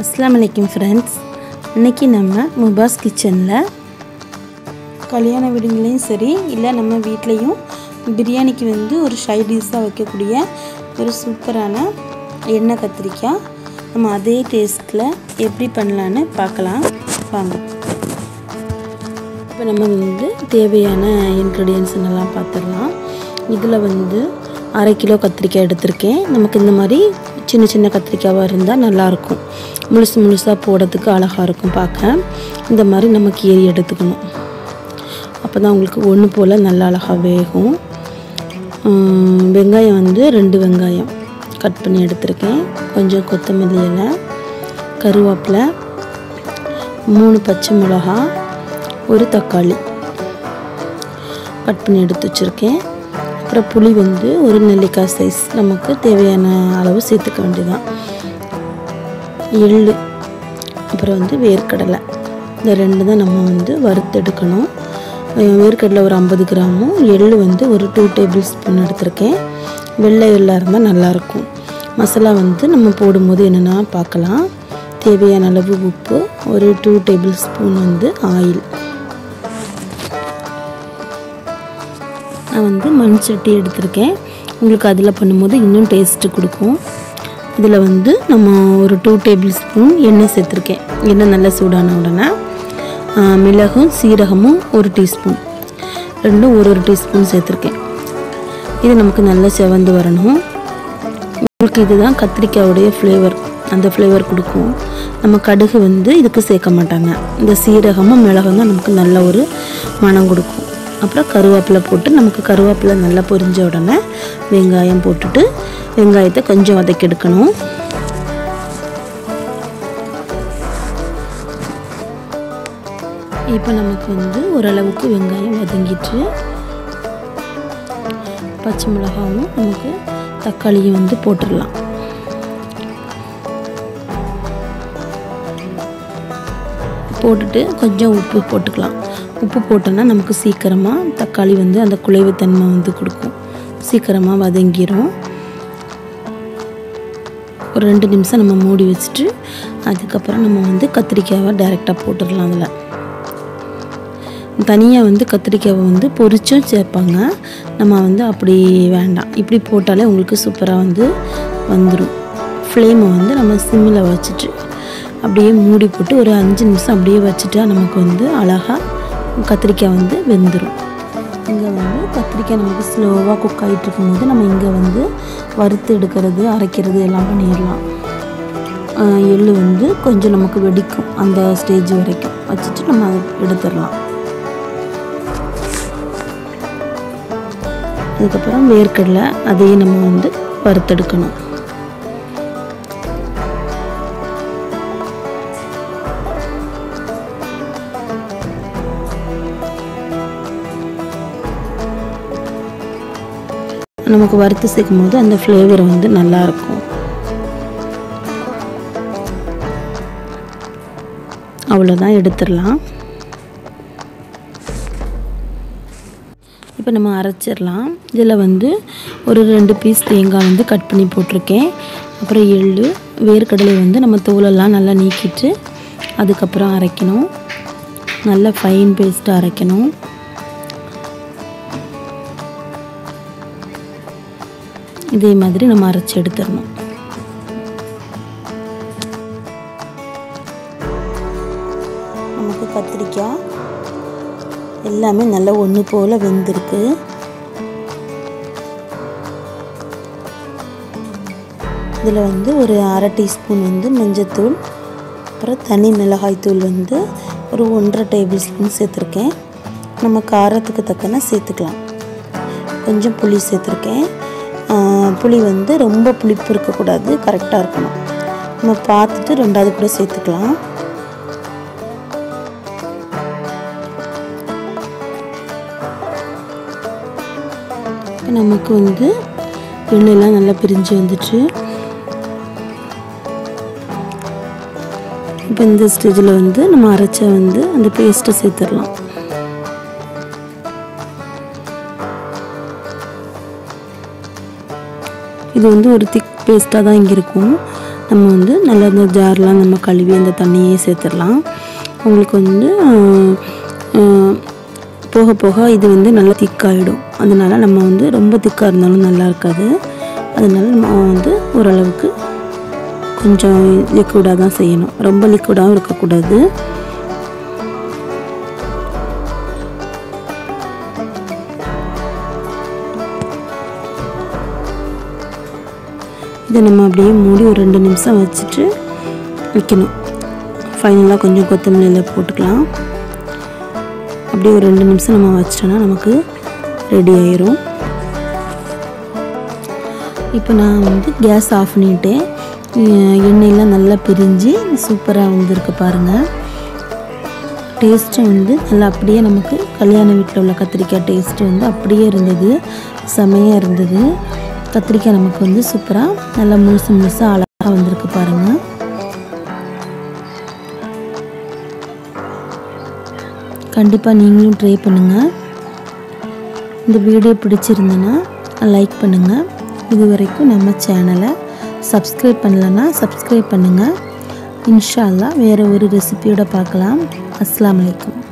அஸ்லாம் வலைக்கம் ஃப்ரெண்ட்ஸ் இன்றைக்கி நம்ம முபாஸ் கிச்சனில் கல்யாண வீடுங்களையும் சரி இல்லை நம்ம வீட்லேயும் பிரியாணிக்கு வந்து ஒரு ஷை டிஷ்ஷாக வைக்கக்கூடிய ஒரு சூப்பரான எண்ணெய் கத்திரிக்காய். நம்ம அதே டேஸ்ட்டில் எப்படி பண்ணலான்னு பார்க்கலாம். வாங்க. இப்போ நம்ம வந்து தேவையான இன்க்ரீடியன்ஸ் எல்லாம் பார்த்துடலாம் இதில் வந்து அரை கிலோ கத்திரிக்காய் எடுத்திருக்கேன். நமக்கு இந்த மாதிரி சின்ன சின்ன கத்திரிக்காவாக இருந்தால் நல்லாயிருக்கும். முழுசு முழுசாக போடுறதுக்கு அழகாக இருக்கும் பார்க்க. இந்த மாதிரி நம்ம கீரி எடுத்துக்கணும். அப்போ தான் உங்களுக்கு ஒன்று போல் நல்லா அழகாக வேகும். வெங்காயம் வந்து ரெண்டு வெங்காயம் கட் பண்ணி எடுத்திருக்கேன். கொஞ்சம் கொத்தமல்லி இலை கருவேப்பிலை மூணு பச்சை மிளகா ஒரு தக்காளி கட் பண்ணி எடுத்து வச்சுருக்கேன். அப்புறம் புளி வந்து ஒரு நெல்லிக்காய் சைஸ் நமக்கு தேவையான அளவு சேர்த்துக்க வேண்டியதான் எள்ளு அப்புறம் வந்து வேர்க்கடலை. இந்த ரெண்டு தான் நம்ம வந்து வறுத்தெடுக்கணும். வேர்க்கடலை ஒரு ஐம்பது கிராமும் எள்ளு வந்து ஒரு டூ டேபிள் ஸ்பூன் எடுத்திருக்கேன். வெள்ளை எள்ளாக இருந்தால் நல்லாயிருக்கும். மசாலா வந்து நம்ம போடும்போது என்னென்னா பார்க்கலாம். தேவையான அளவு உப்பு ஒரு டூ டேபிள் ஸ்பூன் வந்து ஆயில் நான் வந்து மண் சட்டி எடுத்திருக்கேன். உங்களுக்கு அதில் பண்ணும்போது இன்னும் டேஸ்ட்டு கொடுக்கும். இதில் வந்து நம்ம ஒரு டூ டேபிள் ஸ்பூன் எண்ணெய் சேர்த்துருக்கேன். எண்ணெய் நல்லா சூடான உடனே மிளகும் சீரகமும் ஒரு டீஸ்பூன் ரெண்டும் ஒரு ஒரு டீஸ்பூன் சேர்த்துருக்கேன். இது நமக்கு நல்லா செவந்து வரணும். உங்களுக்கு இதுதான் கத்திரிக்காயுடைய ஃப்ளேவர் அந்த ஃப்ளேவர் கொடுக்கும். நம்ம கடுகு வந்து இதுக்கு சேர்க்க மாட்டாங்க. இந்த சீரகமும் மிளகும் தான் நமக்கு நல்ல ஒரு மனம் கொடுக்கும். அப்புறம் கருவேப்பிலை போட்டு நமக்கு கருவேப்பிலை நல்லா பொரிஞ்ச உடனே வெங்காயம் போட்டுட்டு வெங்காயத்தை கொஞ்சம் வதக்கி எடுக்கணும் இப்போ நமக்கு வந்து ஓரளவுக்கு வெங்காயம் வதங்கிட்டு பச்சை மிளகாவும் நமக்கு தக்காளியும் வந்து போட்டுடலாம். போட்டுட்டு கொஞ்சம் உப்பு போட்டுக்கலாம். உப்பு போட்டோன்னா நமக்கு சீக்கிரமாக தக்காளி வந்து அந்த குலைவுத்தன்மை வந்து கொடுக்கும். சீக்கிரமாக வதங்கிடும் ஒரு ரெண்டு நிமிஷம் நம்ம மூடி வச்சுட்டு அதுக்கப்புறம் நம்ம வந்து கத்திரிக்காயை டைரெக்டாக போட்டுடலாம் அதில். தனியாக வந்து கத்திரிக்காவை வந்து பொரிச்சும் சேர்ப்பாங்க. நம்ம வந்து அப்படி வேண்டாம். இப்படி போட்டாலே உங்களுக்கு சூப்பராக வந்து வந்துடும் ஃப்ளேமை வந்து நம்ம சிம்மில் வச்சுட்டு அப்படியே மூடி போட்டு ஒரு அஞ்சு நிமிஷம் அப்படியே வச்சுட்டா நமக்கு வந்து அழகாக கத்திரிக்காய் வந்து வெந்துடும் இங்கே வந்து கத்திரிக்காய் நமக்கு ஸ்லோவாக குக் ஆகிட்டு இருக்கும்போது நம்ம இங்கே வந்து வறுத்து எடுக்கிறது அரைக்கிறது எல்லாம் பண்ணிடலாம். எள் எள்ளு வந்து கொஞ்சம் நமக்கு வெடிக்கும் அந்த ஸ்டேஜ் வரைக்கும். வச்சுட்டு நம்ம அதை எடுத்துடலாம். அதுக்கப்புறம் வேர்க்கடலை அதையும் நம்ம வந்து வறுத்தெடுக்கணும். நமக்கு வறுத்து சேர்க்கும் போது அந்த ஃப்ளேவர் வந்து நல்லா இருக்கும் அவ்வளோதான் எடுத்துடலாம். இப்போ நம்ம அரைச்சிடலாம். இதில் வந்து ஒரு ரெண்டு பீஸ் தேங்காய் வந்து கட் பண்ணி போட்டிருக்கேன். அப்புறம் எள்ளு வேர்க்கடலை வந்து நம்ம தோலெல்லாம் நல்லா நீக்கிட்டு அதுக்கப்புறம் அரைக்கணும். நல்லா ஃபைன் பேஸ்ட்டாக அரைக்கணும். இதே மாதிரி நம்ம அரைச்சி எடுத்துடணும். நமக்கு கத்திரிக்காய் எல்லாமே நல்லா ஒன்று போல் வெந்திருக்கு. இதில் வந்து ஒரு அரை டீஸ்பூன் வந்து மஞ்சத்தூள் அப்புறம் தனி மிளகாய் தூள் வந்து ஒரு ஒன்றரை டேபிள் ஸ்பூன் சேர்த்துருக்கேன். நம்ம காரத்துக்கு தக்கன சேர்த்துக்கலாம். கொஞ்சம் புளி சேர்த்துருக்கேன். புளி வந்து ரொம்ப புளிப்பு இருக்கக்கூடாது கரெக்டாக இருக்கணும். நம்ம பார்த்துட்டு ரெண்டாவது கூட சேர்த்துக்கலாம். நமக்கு வந்து எண்ணெயெல்லாம் நல்லா பிரிஞ்சு வந்துச்சு. இப்போ இந்த ஸ்டேஜில் வந்து நம்ம அரைச்ச வந்து அந்த பேஸ்ட்டை சேர்த்துடலாம். இது வந்து ஒரு திக் பேஸ்ட்டாக தான் இங்கே இருக்கும். நம்ம வந்து நல்லா இந்த ஜார்லாம் நம்ம கழுவி அந்த தண்ணியே சேர்த்துடலாம். உங்களுக்கு வந்து போக போக இது வந்து நல்லா திக்காகிடும் அதனால் நம்ம வந்து ரொம்ப திக்காக இருந்தாலும் நல்லா இருக்காது. அதனால் நம்ம வந்து ஓரளவுக்கு கொஞ்சம் லிக்விடாக தான் செய்யணும். ரொம்ப லிக்விடாகவும் இருக்கக்கூடாது. இதை நம்ம அப்படியே மூடி ஒரு ரெண்டு நிமிஷம் வச்சுட்டு வைக்கணும். ஃபைனலாக கொஞ்சம் கொத்தமல்லியில் போட்டுக்கலாம். அப்படியே ஒரு ரெண்டு நிமிஷம் நம்ம வச்சிட்டோன்னா நமக்கு ரெடி ஆயிரும். இப்போ நான் வந்து கேஸ் ஆஃப் பண்ணிட்டேன். எ- எண்ணெயெல்லாம் நல்லா பிரிஞ்சு சூப்பராக வந்திருக்கு பாருங்கள் டேஸ்ட்டு வந்து நல்லா அப்படியே நமக்கு கல்யாண வீட்டில் உள்ள கத்திரிக்காய் டேஸ்ட்டு வந்து அப்படியே இருந்தது. செமையாக இருந்தது. கத்திரிக்காய் நமக்கு வந்து சூப்பராக நல்லா முழுசு முழுசாக அழகாக வந்திருக்கு பாருங்கள் கண்டிப்பாக நீங்களும் ட்ரை பண்ணுங்கள் இந்த வீடியோ பிடிச்சிருந்தேன்னா லைக் பண்ணுங்கள் இது வரைக்கும் நம்ம சேனலை சப்ஸ்கிரைப் பண்ணலன்னா சப்ஸ்கிரைப் பண்ணுங்கள் இன்ஷால்லா வேறு ஒரு ரெசிபியோட பார்க்கலாம். அஸ்லாம் வலைக்கம்